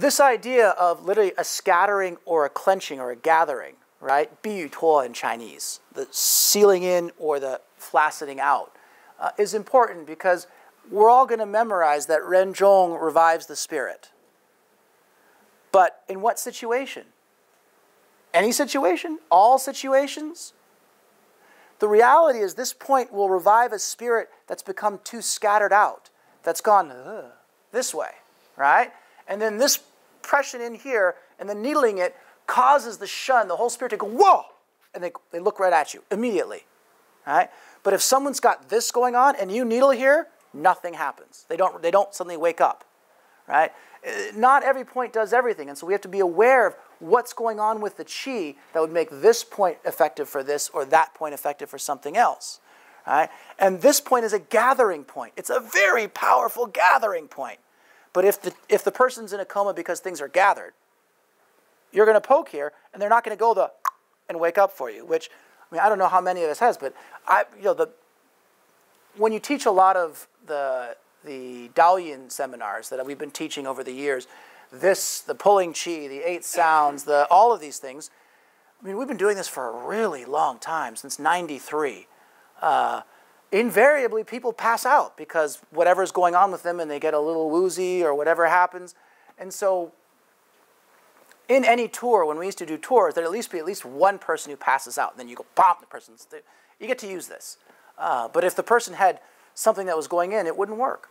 this idea of literally a scattering or a clenching or a gathering, right? Biyu tuo in Chinese, the sealing in or the flacciding out, uh, is important because we're all going to memorize that Ren Zhong revives the spirit. But in what situation? Any situation? All situations? The reality is this point will revive a spirit that's become too scattered out, that's gone uh, this way, right? And then this pressing in here and then needling it causes the shen, the whole spirit to go, whoa! And they, they look right at you immediately, right? But if someone's got this going on and you needle here, nothing happens. They don't, they don't suddenly wake up, right? Uh, not every point does everything. And so we have to be aware of what's going on with the chi that would make this point effective for this or that point effective for something else. Right? And this point is a gathering point. It's a very powerful gathering point. But if the, if the person's in a coma because things are gathered, you're going to poke here, and they're not going to go the and wake up for you. Which, I mean, I don't know how many of us has, but I, you know, the when you teach a lot of the the Daoyin seminars that we've been teaching over the years, this, the pulling chi, the eight sounds, the, all of these things. I mean, we've been doing this for a really long time, since 93. Uh, invariably, people pass out because whatever's going on with them and they get a little woozy or whatever happens. And so, in any tour, when we used to do tours, there'd at least be at least one person who passes out. And then you go, pop, the person's, you get to use this. Uh, but if the person had something that was going in, it wouldn't work.